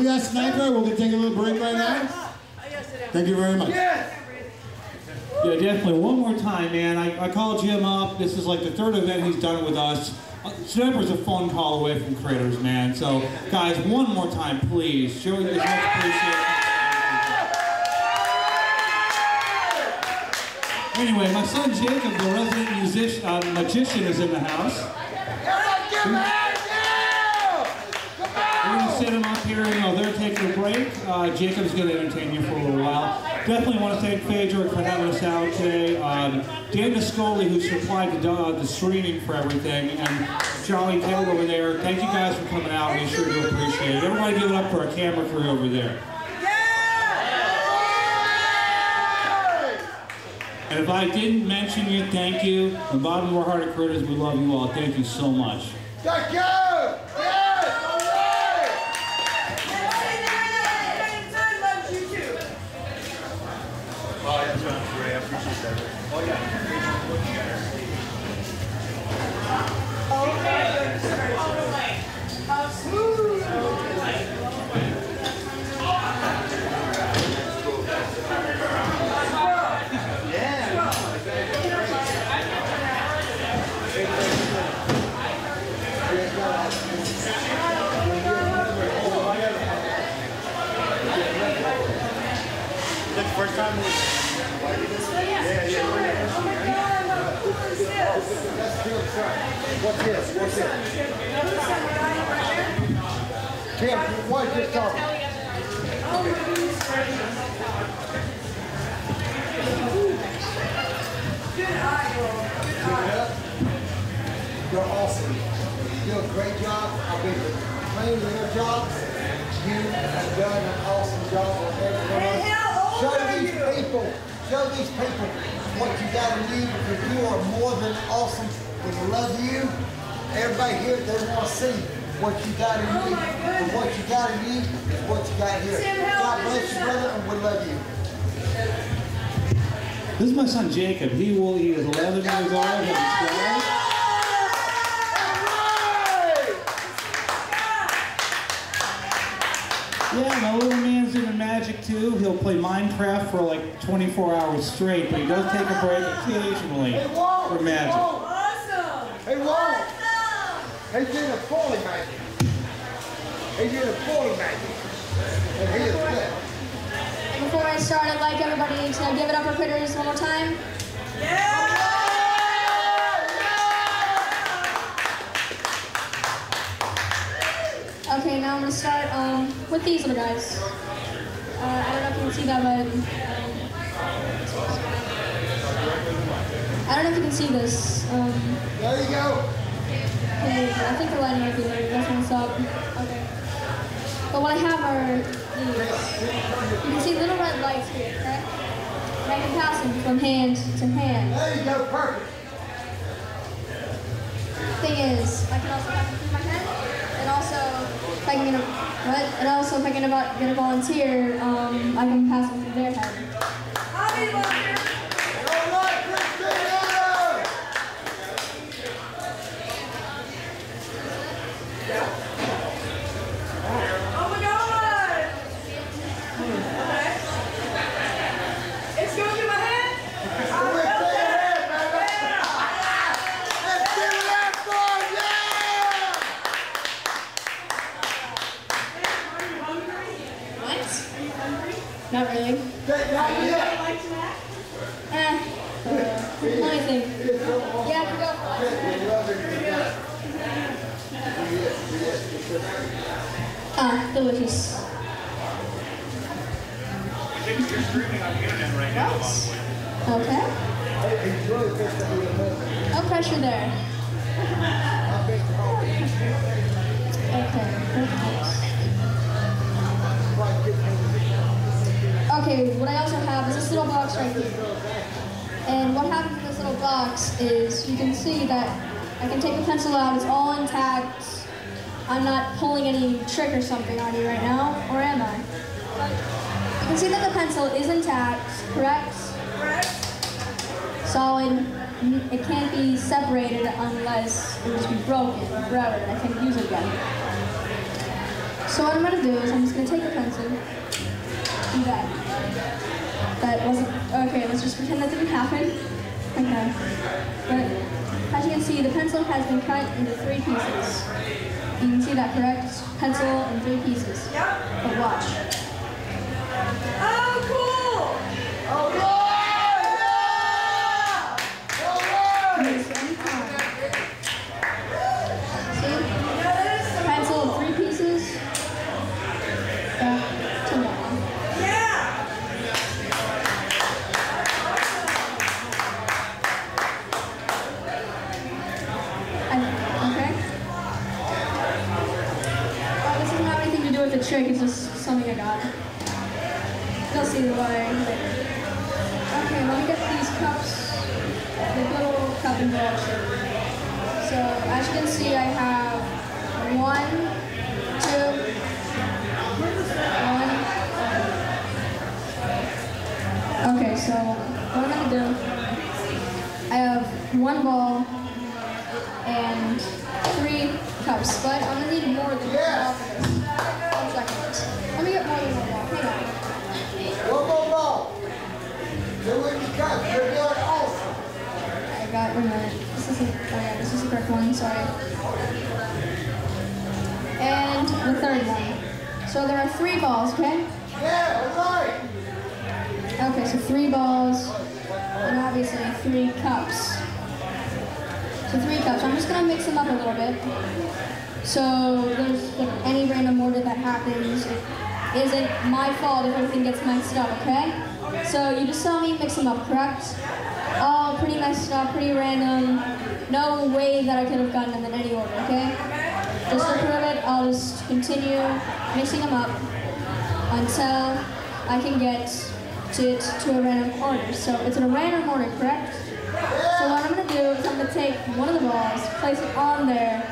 We got Sniper. We're going to take a little break right now. Thank you very much. Yeah, definitely. One more time, man. I, I called Jim up. This is like the third event he's done with us. Uh, Sniper's a phone call away from Kritters, man. So, guys, one more time, please. Show as much appreciation. Anyway, my son Jacob, the resident musician, uh, magician, is in the house. You know, they're taking a break. Uh, Jacob's going to entertain you for a little while. Definitely want to thank Phaedra for having us out today. Um, Dan Discoli, who supplied the, uh, the streaming for everything, and Charlie Taylor over there. Thank you guys for coming out. We sure do appreciate it. Everybody give it up for our camera crew over there. And if I didn't mention you, thank you. The bottom of our heart at Kritters, we love you all. Thank you so much. You're awesome. You do a great job. I've been playing your jobs. You have done an awesome job on everyone. Show these people, show these people what you got in you because you are more than awesome. We love you. Everybody here, they want to see what you got in you. And what you got in you is what you got here. God bless you, brother, and we love you. This is my son Jacob. He will. He is 11 years old. He'll be 12. Yeah, my little man's into magic too. He'll play Minecraft for like 24 hours straight, but he does take a break occasionally Hey, whoa! for magic. Hey, whoa! He's doing a fully magic. He's doing a fully magic. And he is good. Before I start, I'd like everybody to give it up for Kritters one more time. Yeah! Okay, now I'm gonna start um, with these little guys. Uh, I don't know if you can see that, but um, I don't know if you can see this. Um, There you go. Okay, I think the lighting might be there. That's what's up. Okay. But what I have are these. You can see little red lights here, I can pass them from hand to hand. There you go. Perfect. Thing is, I can also pass them through my head, and also if I can get a what? And also if I can about get a volunteer, um, I can pass them through their head. All right, Christina! Let's give it up for yeah! What? Not really. That- that- yeah. Eh. Uh, let me think. Yeah, I can go for it. Ah, delicious. You're streaming on the internet right now, by the way. Okay. He's really fixing to be a husband. No pressure there. I bet you all Okay. what I also have is this little box right here. And what happens in this little box is you can see that I can take the pencil out, it's all intact. I'm not pulling any trick or something on you right now, or am I? You can see that the pencil is intact, correct? Correct. Solid. It can't be separated unless it was broken forever I can't use it again. So what I'm gonna do is I'm just gonna take a pencil. Do that. That wasn't okay. Let's just pretend that didn't happen. Okay. But as you can see, the pencil has been cut into three pieces. You can see that, correct? Pencil Okay, so what I'm gonna do, I have one ball and three cups, but I'm gonna need more than one ball for this. One second. Let me get more than one ball. Hang on. One more ball. Do what you got. You're doing awesome. I got one minute. This isn't. Oh yeah, this is the correct one. Sorry. And the third one. So there are three balls. Okay. Yeah, all right. Okay, so three balls, and obviously three cups. So three cups. I'm just gonna mix them up a little bit. So there's if any random order that happens. It isn't my fault if everything gets mixed up, okay? So you just saw me mix them up, correct? All pretty messed up, pretty random. No way that I could have gotten them in any order, okay? Just to prove it, I'll just continue mixing them up until I can get to, to a random order. So it's in a random order, correct? So what I'm gonna do is I'm gonna take one of the balls, place it on there.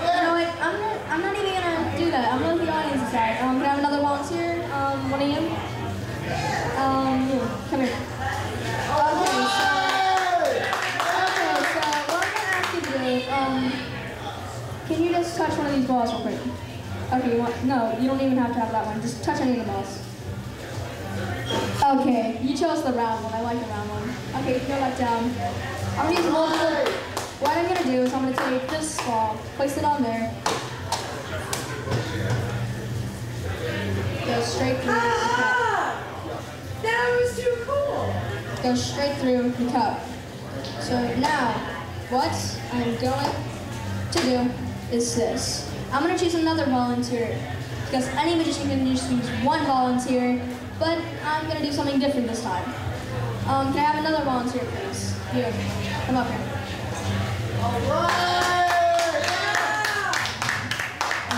You know what? I'm not, I'm not even gonna do that. I'm gonna let the audience decide. Um, can I have another volunteer? Um, one of you? Um. Come here. Okay, so, okay, so what I'm gonna ask you to do, um, can you just touch one of these balls real quick? Okay, you want, no, you don't even have to have that one. Just touch any of the balls. Okay, you chose the round one. I like the round one. Okay, you go back down. I'm gonna use multiple. What I'm gonna do is I'm gonna take this ball, place it on there. Go straight through the cup. Ah! That was too cool! Go straight through the cup. So now, what I'm going to do is this. I'm gonna choose another volunteer because any magician can just use one volunteer, but I'm gonna do something different this time. Um, can I have another volunteer, please? You, come up here. All right.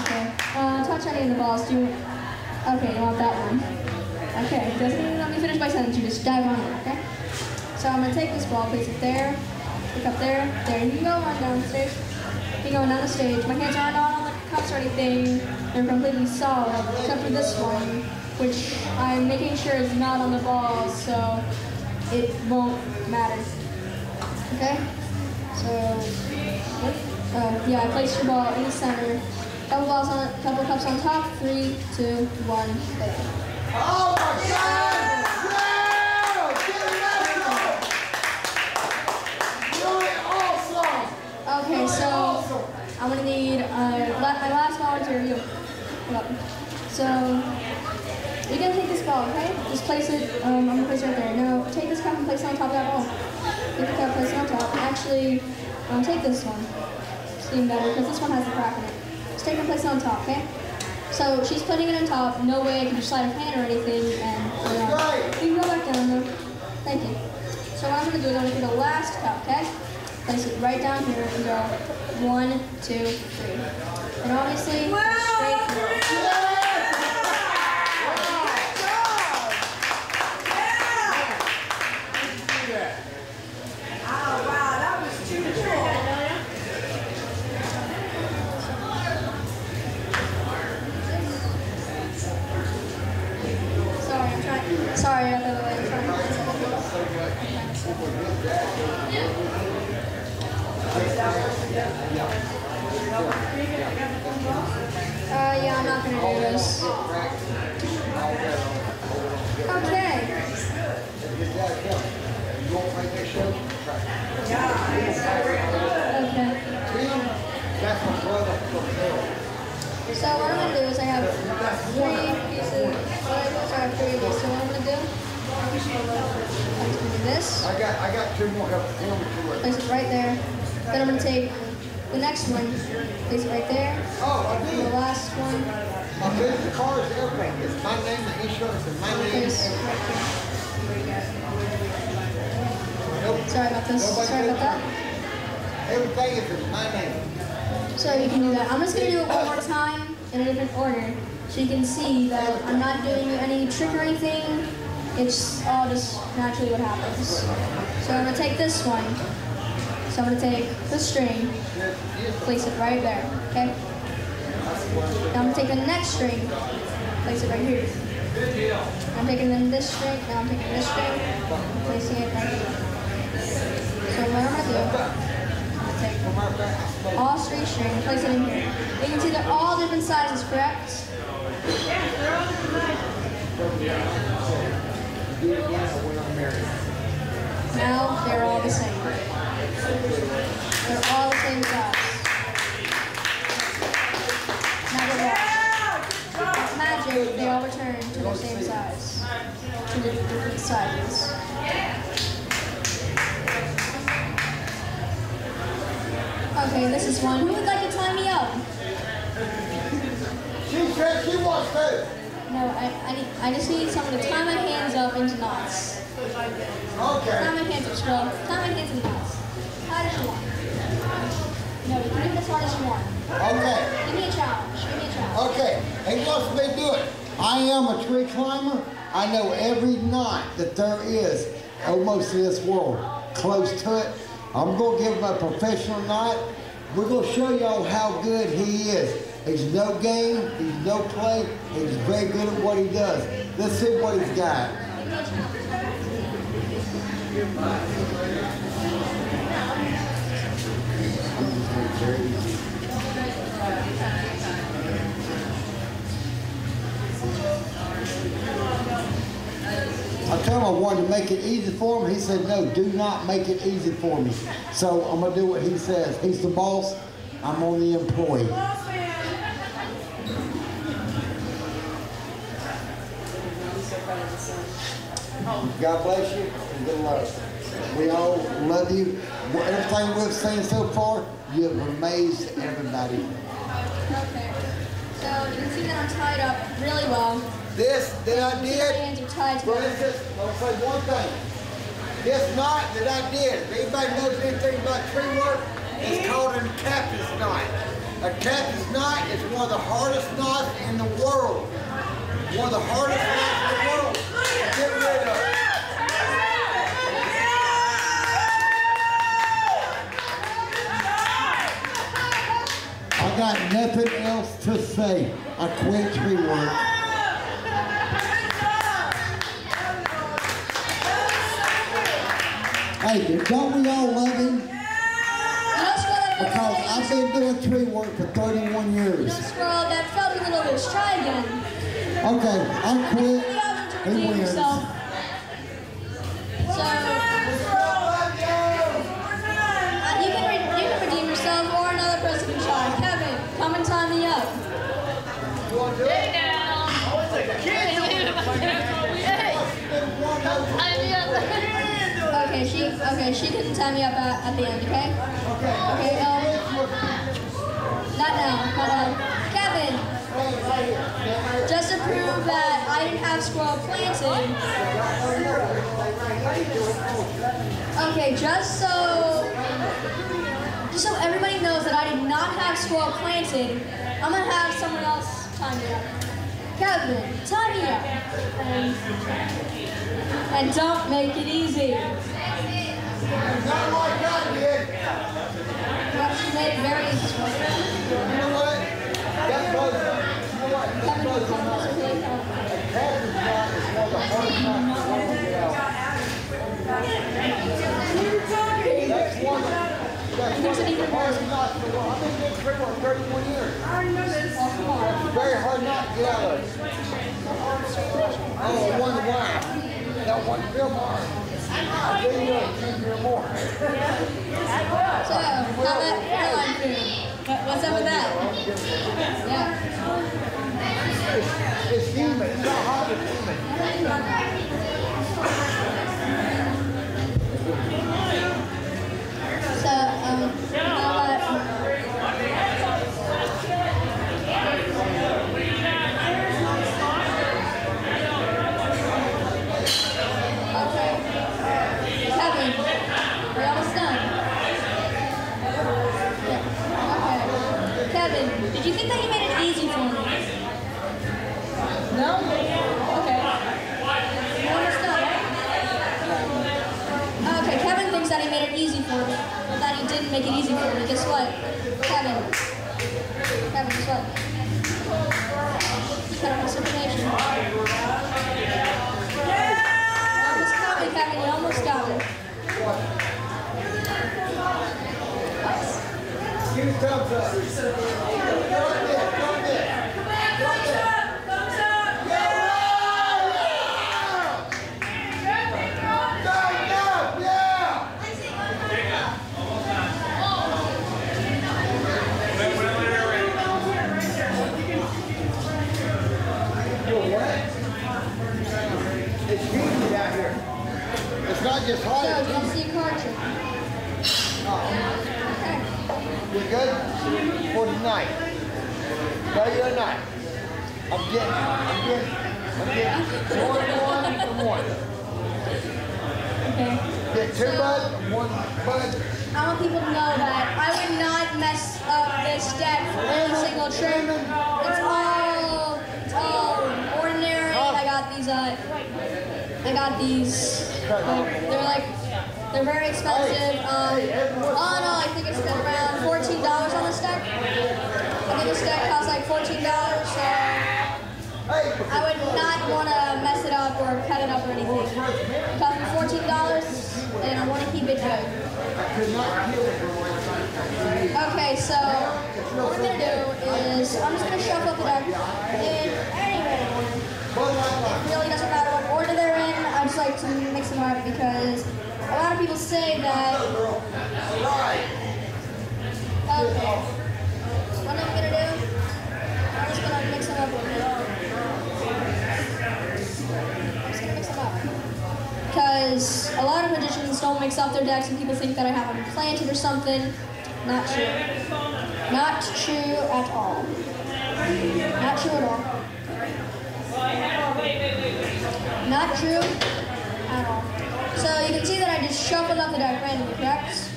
Okay. Uh, touch any of the balls. Do you? Okay, you want that one? Okay. Even let me finish my sentence. You just dive on it. Okay. So I'm gonna take this ball, place it there, pick up there, there. You can go on down the stage. You go down the stage. My hands aren't on or anything. They're completely solid, except for this one, which I'm making sure is not on the ball, so it won't matter. Okay. So, uh, yeah, I placed your ball in the center. Couple balls on, couple cups on top. Three, two, one. Oh my God! Yeah! Get it up! Doing awesome! Okay, so Awesome! I'm gonna need uh, my last volunteer. You. So you're gonna take this ball, okay? Just place it. Um, I'm gonna place it right there. Now take this cup and place it on top of that ball. Take the cup, place it on top. Actually, um, take this one. It's even better because this one has the crack in it. Just take it and place it on top, okay? So she's putting it on top. No way I can just slide her hand or anything and put it on. Right. You can go back down though. Thank you. So what I'm gonna do is I'm gonna take the last cup, okay? Place it right down here and go one, two, three. And obviously, Wow! straight. Oh, wow, that was too cool. Sorry, I'm trying. Sorry, I thought I was trying. Uh, yeah, I'm not gonna do this. Okay. Your dad tell me, you won't make that show? Okay. Tim, that's my brother from hell. So what I'm gonna do is I have three pieces. What I do is I have three of these. So what I'm gonna do? I'm gonna do this. I got, I got two more help, Tim, to it. Place it right there. Then I'm gonna take the next one. is right there. Oh, I And the last one. My business card is everything. It's my name, the insurance, and my name. Right Sorry about this. Nobody Sorry about that. Everything is in my name. So you can do that. I'm just gonna do it one more time in a different order, so you can see that I'm not doing any trick or anything. It's all just naturally what happens. So I'm gonna take this one. So I'm gonna take the string, place it right there. Okay. Now I'm take the next string, place it right here. I'm taking then this string. Now I'm taking this string, placing it right here. So what I'm gonna do? I'm take all three string, place it in here. You can see they're all different sizes, correct? it again when I'm married. Now they're all the same. They're all the same size. Now they're washed. It's magic, they all return to their same size. To the different sizes. Okay, this is one. Who would like to tie me up? She said she wants to. No, I, I, need, I just need someone to tie my hands up into knots. Okay. Tie my hands up, Squirrel. Tie my hands into knots. Hard as you want. No, you can do it as hard as you want. Okay. Give me a challenge. Give me a challenge. Okay. Wants me to do it. I am a tree climber. I know every knot that there is oh, almost in this world. Close to it. I'm going to give him a professional knot. We're going to show y'all how good he is. He's no game. He's no play. He's very good at what he does. Let's see what he's got. I told him I wanted to make it easy for him. He said, no, do not make it easy for me. So I'm going to do what he says. He's the boss. I'm only employee. God bless you and good luck. We all love you. Everything we've seen so far, you have amazed everybody. Okay. So you can see that I'm tied up really well. This that I You can see my did, hands are tied for instance, I'll say one thing. This knot that I did, if anybody knows anything about tree work, it's called a cactus knot. A cactus knot is one of the hardest knots in the world. One of the hardest knots in the world to get rid of. I got nothing else to say. I quit tree work. Hey, don't we all love him? You know, Squirrel, that felt Because I've been doing tree work for 31 You know, years. That felt a little loose. Try again. Okay, I quit. You have to He wins. yourself. Okay, she okay, can tie me up at, the end, okay? Okay, um not now, but um Kevin, just to prove that I didn't have squirrel planted. Okay, just so just so everybody knows that I did not have squirrel planted, I'm gonna have someone else tie me up. Kevin, tie me up. And, and don't make it easy. Not like I did. It very me. You know what? That goes, you know what? That way, come. Cactus knot is one of the hardest world to get. That's one that's one of the hardest knots in the world. I've been doing tree work 31 years. Oh, come on. very hard not to get out of. Oh, I wonder why. That one real more. I didn't know it more. So, how about airline food? What's up with that? Yeah. It's, it's human. It's not hard, it's human. So, um, how about, okay. Kevin, we're almost done. Yeah. Okay. Kevin, did you think that you made it easy for me? No? Okay. We're almost done, right? Okay, Kevin thinks that he made it easy for me, but that he didn't make it easy for me. Guess what? Kevin. Kevin, guess what? Cut off misinformation. Almost got me, Kevin. You almost got me. Give me thumbs up. Go ahead, go ahead. Thumbs up! Thumbs up! Thumbs up, humid out here. It's not just hot, So, it's do you humid. see a card trick? Okay. You good? For tonight. Tell you tonight. I'm getting, I'm getting, I'm getting one, one, and one. Okay. Get two bud, and one bud. I want people to know that I would not mess up this deck for one single trick. It's all, it's all ordinary. I got these, uh, I got these, like, they're like, they're very expensive. Um, all in all, I think I spent around $14 on this deck. I think this deck costs like $14, so I would not want to mess it up or cut it up or anything. It me $14, and I want to keep it good. Okay, so what I'm gonna do is I'm just gonna shuffle the deck in any way I want. Bud Light Lime. It really doesn't matter what order they're in. I just like to mix them up because a lot of people say that. Okay. What I'm gonna do? I'm just gonna mix them up a. I'm just gonna mix them up. Because a lot of magicians don't mix up their decks and people think that I have them planted or something. Not true. Not true at all. Not true at all. Not true at all. So you can see that I just shuffled up the deck randomly, correct?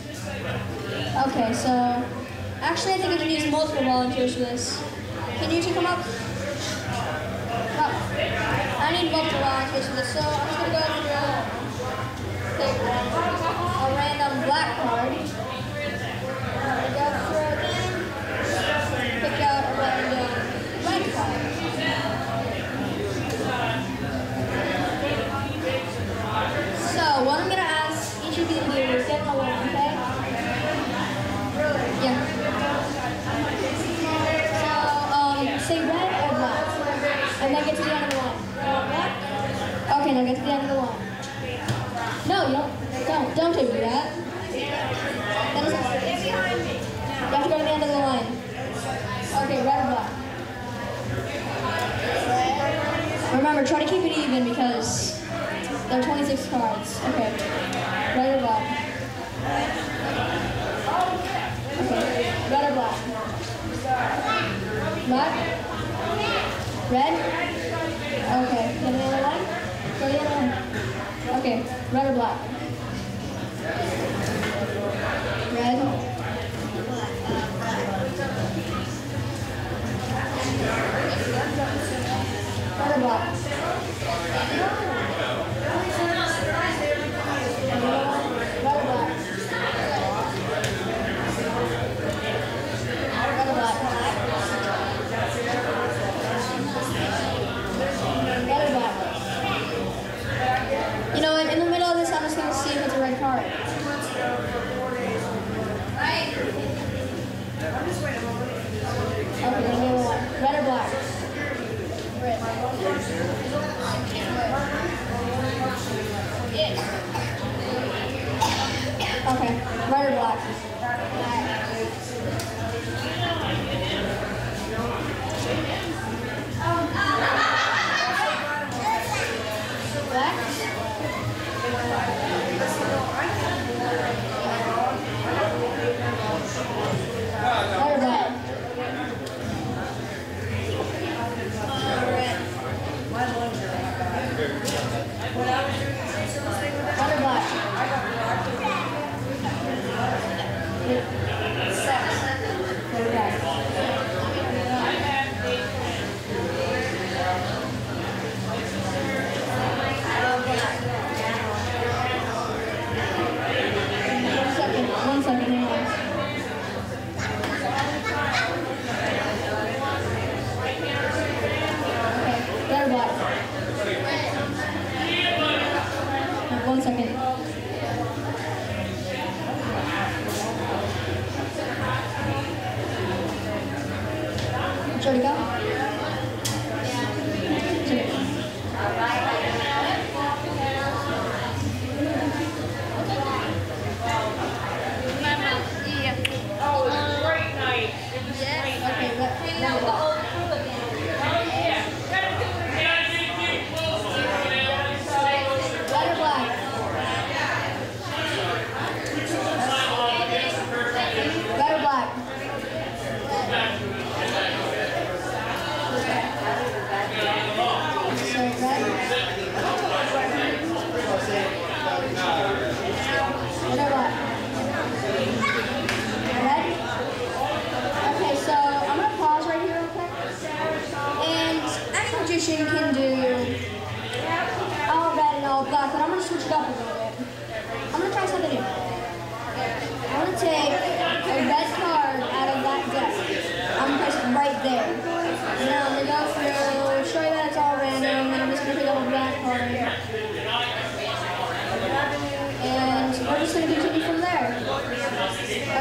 Okay, so actually I think I can use multiple volunteers for this. Can you two come up? Up. I need multiple volunteers for this, so I'm just gonna go through pick a random black card. Go through again. Pick out a random red card. So what I'm gonna ask each of you to do is get in a line, okay? Yeah. So, um, say red or black. And then get to the end of the line. Black? Okay, now get to the end of the line. No, you don't. Don't. Don't do that. That is Get behind me. You have to go to the end of the line. Okay, red or black? Remember, try to keep it even because there are 26 cards. Okay. Red or black? Okay. Red or black? Black? Red? Okay. Go to the other line? Go to the other line. Okay. Red or black? Red? Red or black?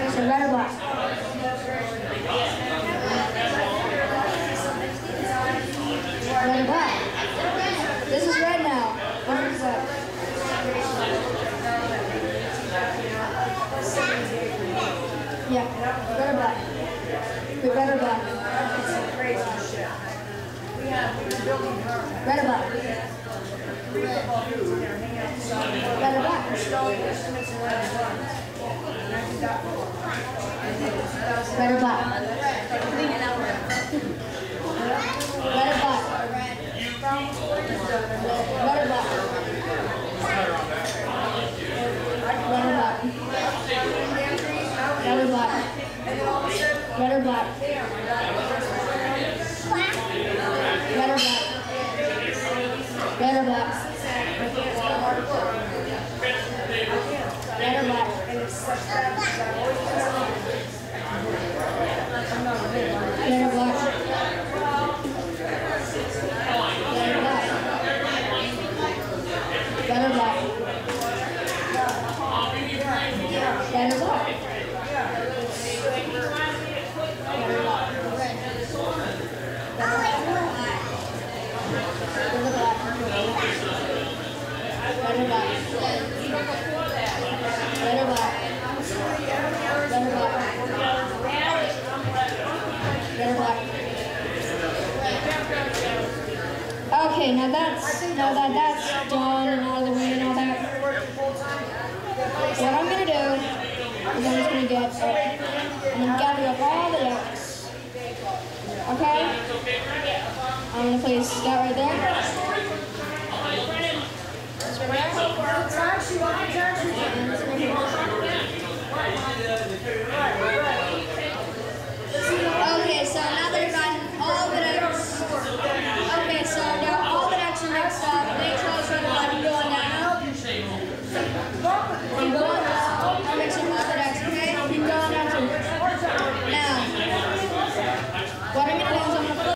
Red or black? Red black? This is red now. Yeah, red black? Wait, red black? Red black? Red black? Red? Red or black? Red or black? Red or black? Red or black? Red or black? Red or black? Black? Okay, now that's now that that's done and out of the way and all that. What I'm gonna do is I'm just gonna get and then gather up all the decks. Okay? I'm gonna place that right there. Taxi, taxi, taxi.